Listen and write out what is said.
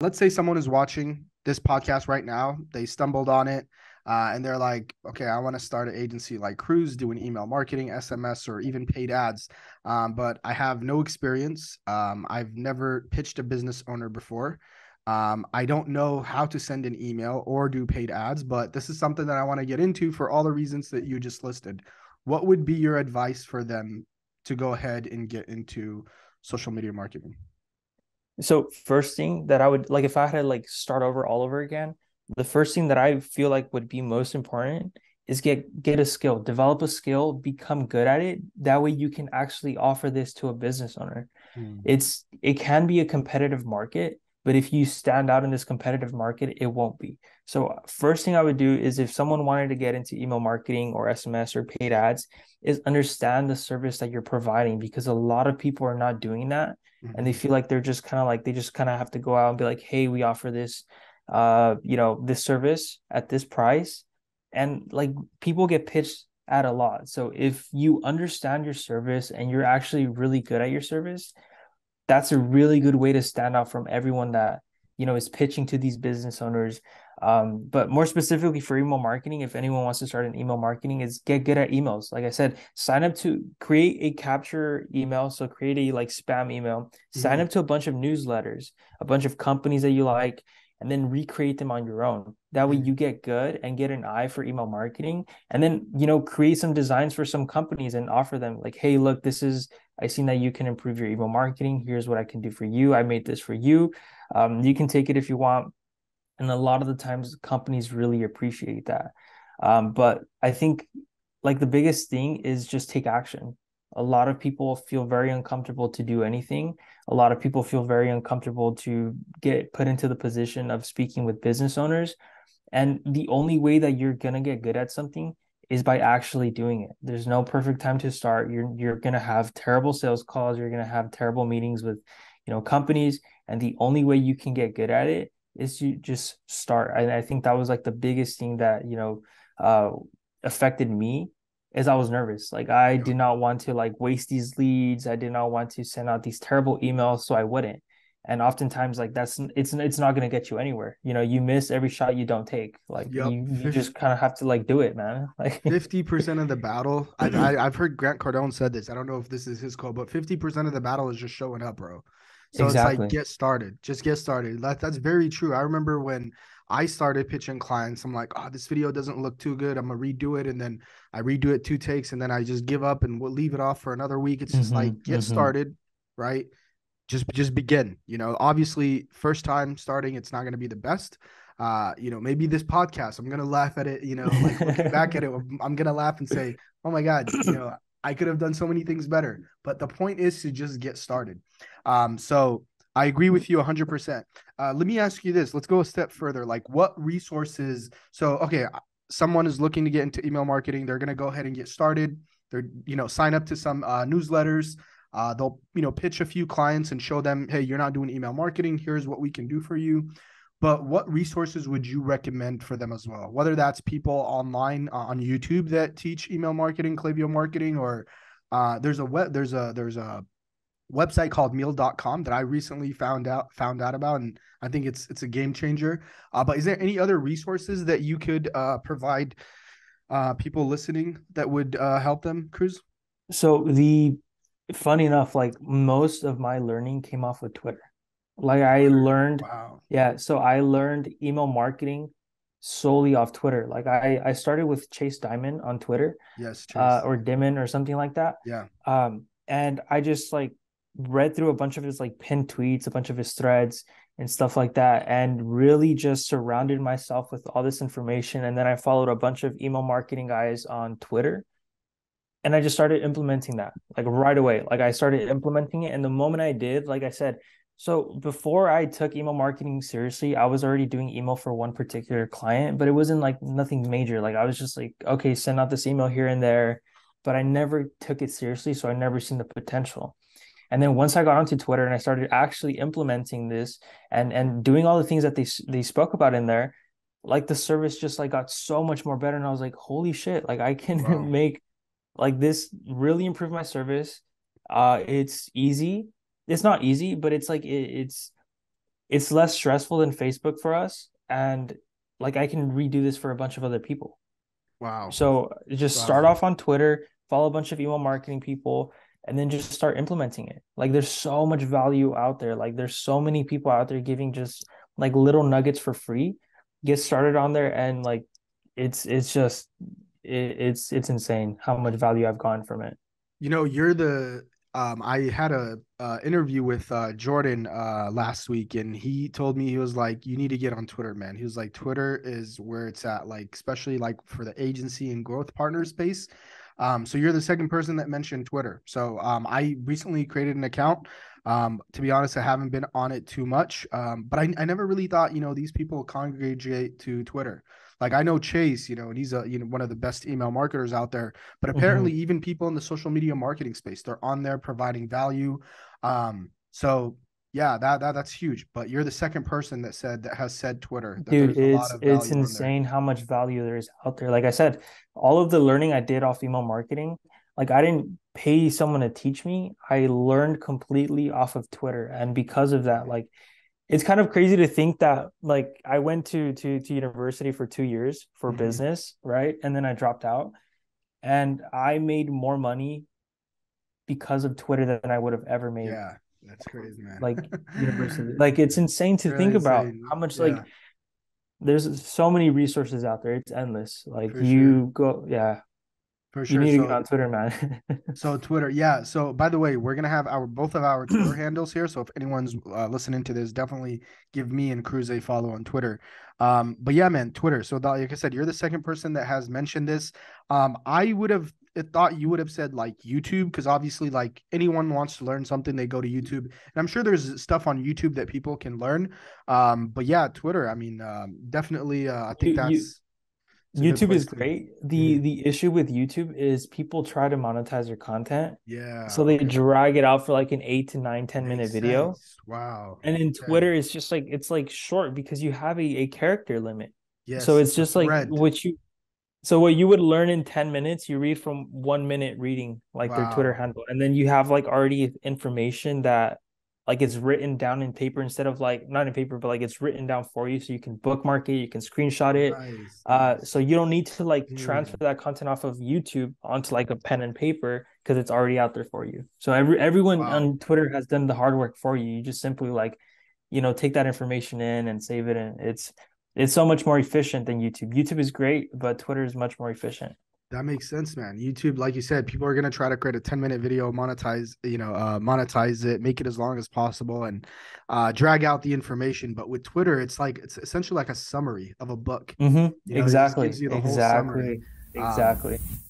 let's say someone is watching this podcast right now, they stumbled on it. Uh, and they're like, okay, I want to start an agency like Cruz doing email marketing, SMS, or even paid ads. Um, but I have no experience. Um, I've never pitched a business owner before. Um, I don't know how to send an email or do paid ads, but this is something that I want to get into for all the reasons that you just listed. What would be your advice for them to go ahead and get into social media marketing? So first thing that I would like if I had to like start over all over again, the first thing that I feel like would be most important is get get a skill, develop a skill, become good at it. That way you can actually offer this to a business owner. Hmm. It's it can be a competitive market, but if you stand out in this competitive market, it won't be. So first thing I would do is if someone wanted to get into email marketing or SMS or paid ads, is understand the service that you're providing because a lot of people are not doing that mm-hmm. and they mm-hmm. feel like they're just kind of like they just kind of have to go out and be like, hey, we offer this uh, you know, this service at this price. And like people get pitched at a lot. So if you understand your service and you're actually really good at your service, that's a really good way to stand out from everyone that you know is pitching to these business owners. Um, but more specifically for email marketing if anyone wants to start an email marketing is get good at emails. Like i said sign up to create a capture email. So create a like spam email. Mm-hmm. sign up to a bunch of newsletters a bunch of companies that you like and then recreate them on your own. That way mm. you get good and get an eye for email marketing and then, you know, create some designs for some companies and offer them like, hey, look, this is, I seen that you can improve your email marketing. Here's what I can do for you. I made this for you. Um, you can take it if you want. And a lot of the times companies really appreciate that. Um, but I think like the biggest thing is just take action a lot of people feel very uncomfortable to do anything. A lot of people feel very uncomfortable to get put into the position of speaking with business owners. And the only way that you're going to get good at something is by actually doing it. There's no perfect time to start. You're you're going to have terrible sales calls. You're going to have terrible meetings with you know companies. And the only way you can get good at it is to just start. And i think that was like the biggest thing that you know uh affected me is I was nervous. Like I did not want to like waste these leads. I did not want to send out these terrible emails, so I wouldn't. And oftentimes, like that's it's it's not gonna get you anywhere. You know, you miss every shot you don't take. Like yep. you, you just kind of have to like do it, man. Like fifty percent of the battle. I, I have heard Grant Cardone said this. I don't know if this is his call, but fifty percent of the battle is just showing up, bro. So exactly. it's like get started, just get started. That that's very true. I remember when I started pitching clients. I'm like, oh, this video doesn't look too good. I'm gonna redo it, and then I redo it two takes, and then I just give up and we'll leave it off for another week. It's just mm-hmm, like get mm-hmm. started, right? Just just begin. You know, obviously, first time starting, it's not gonna be the best. Uh, you know, maybe this podcast, I'm gonna laugh at it. You know, like looking back at it, I'm gonna laugh and say, oh my god, you know, I could have done so many things better. But the point is to just get started. Um, so I agree with you 100%. Uh, let me ask you this. Let's go a step further. Like, what resources? So, okay, uh, someone is looking to get into email marketing. They're going to go ahead and get started. They're, you know, sign up to some uh, newsletters. Uh, they'll, you know, pitch a few clients and show them, hey, you're not doing email marketing. Here's what we can do for you. But what resources would you recommend for them as well? Whether that's people online uh, on YouTube that teach email marketing, Klaviyo marketing, or uh, there's a web, there's a there's a website called milled.com that I recently found out found out about and I think it's it's a game changer. Uh, but is there any other resources that you could uh, provide uh, people listening that would uh, help them, Cruz? So the funny enough, like most of my learning came off of Twitter. Like I learned, wow. yeah. So I learned email marketing solely off Twitter. Like I I started with Chase Dimond on Twitter, yes, uh, or Dimon or something like that. Yeah. Um, and I just like read through a bunch of his like pinned tweets, a bunch of his threads and stuff like that, and really just surrounded myself with all this information. And then I followed a bunch of email marketing guys on Twitter. And I just started implementing that like right away. Like I started implementing it. And the moment I did, like I said, so before I took email marketing seriously, I was already doing email for one particular client, but it wasn't like nothing major. Like I was just like, okay, send out this email here and there, but I never took it seriously. So I never seen the potential. And then once I got onto Twitter and I started actually implementing this and and doing all the things that they they spoke about in there, like the service just like got so much more better. And I was like, holy shit! Like I can wow. make like this really improve my service. Uh, it's easy. It's not easy, but it's like it, it's it's less stressful than Facebook for us. And like I can redo this for a bunch of other people. Wow. So just wow. start off on Twitter, follow a bunch of email marketing people, and then just start implementing it. Like there's so much value out there. Like there's so many people out there giving just like little nuggets for free. Get started on there and like it's it's just it, it's it's insane how much value I've gotten from it. You know, you're the um, I had a uh, interview with uh, Jordan uh, last week, and he told me he was like, "You need to get on Twitter, man." He was like, "Twitter is where it's at, like especially like for the agency and growth partner space." Um, so you're the second person that mentioned Twitter. So um, I recently created an account. Um, to be honest, I haven't been on it too much, um, but I, I never really thought, you know, these people congregate to Twitter. Like I know Chase, you know, and he's a you know one of the best email marketers out there. But apparently, mm-hmm. even people in the social media marketing space, they're on there providing value. Um, so yeah, that, that that's huge. But you're the second person that said that has said Twitter. Dude, it's it's insane how much value there is out there. Like I said, all of the learning I did off email marketing, like I didn't pay someone to teach me. I learned completely off of Twitter, and because of that, like it's kind of crazy to think that like I went to to to university for two years for mm-hmm. business, right? And then I dropped out, and I made more money because of Twitter than I would have ever made. Yeah, that's crazy, man. Like university, like it's insane to really think insane. about how much yeah. like there's so many resources out there. It's endless. Like for you sure. go, yeah. For sure. You need so, to get on Twitter, man. so Twitter, yeah. So by the way, we're gonna have our both of our Twitter handles here. So if anyone's uh, listening to this, definitely give me and Cruz a follow on Twitter. Um, but yeah, man, Twitter. So like I said, you're the second person that has mentioned this. Um, I would have thought you would have said like YouTube because obviously like anyone wants to learn something, they go to YouTube, and I'm sure there's stuff on YouTube that people can learn. Um, but yeah, Twitter. I mean, um, definitely. Uh, I think that's. You, YouTube is great. The mm-hmm. the issue with YouTube is people try to monetize their content. Yeah. So they okay. drag it out for like an eight to nine, 10 minute video. Wow. And in okay. Twitter, it's just like it's like short because you have a, a character limit. Yeah. So it's, just like red. what you so what you would learn in 10 minutes, you read from one minute reading like wow. their Twitter handle. And then you have like already information that like it's written down in paper instead of like not in paper but like it's written down for you so you can bookmark it you can screenshot it. Nice, uh so you don't need to like mm. transfer that content off of youtube onto like a pen and paper because it's already out there for you. So every everyone wow. on twitter has done the hard work for you. You just simply like you know take that information in and save it and it's it's so much more efficient than youtube. Youtube is great but twitter is much more efficient that makes sense, man. YouTube, like you said, people are gonna try to create a 10 minute video, monetize, you know, uh, monetize it, make it as long as possible, and uh, drag out the information. But with Twitter, it's like it's essentially like a summary of a book. Mm-hmm. You know, exactly. exactly. Exactly. Um,